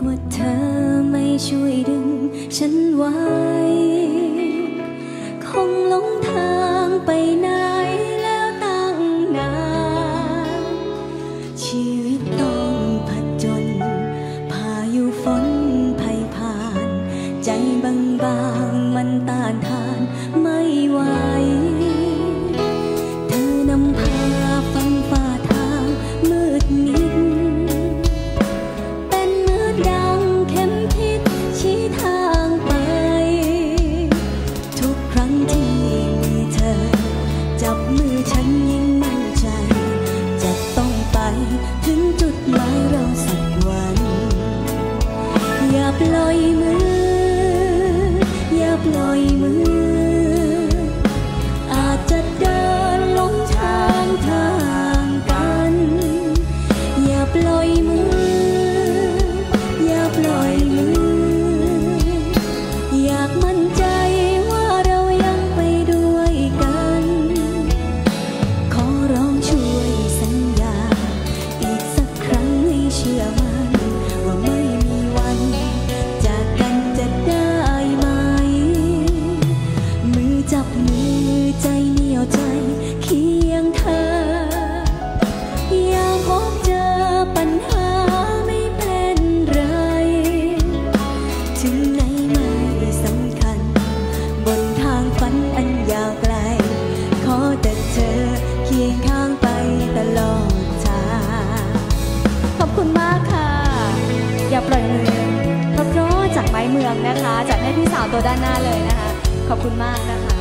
กว่าเธอไม่ช่วยดึงฉันไว้ คงหลงทางไป สีปรบมือเพราะจากไม้เมืองนะคะจากแม่พี่สาวตัวด้านหน้าเลยนะคะ ขอบคุณมากนะคะ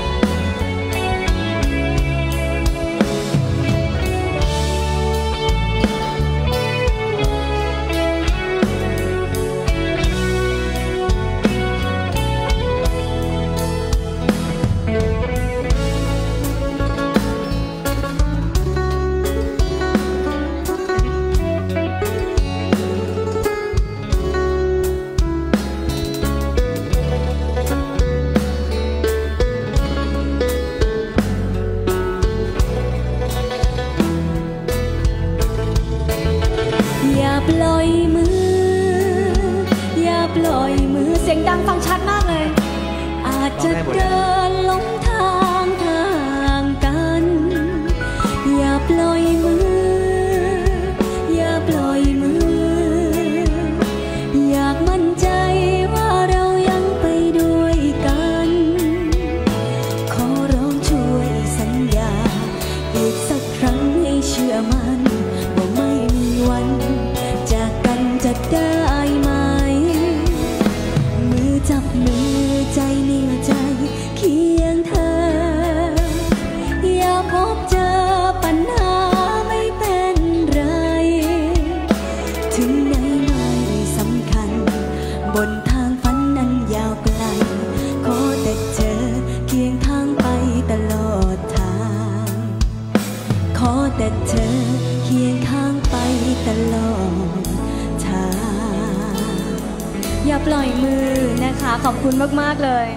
อย่าปล่อยมือ อย่าปล่อยมือเสียงดังฟังชัดมากเลย อาจจะเดินลง บนทางฝันนั้นยาวไกล ขอแต่เจอเคียงทางไปตลอดทาง ขอแต่เธอเคียงข้างไปตลอดทาง อย่าปล่อยมือนะคะ ขอบคุณมาก ๆ เลย